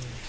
嗯。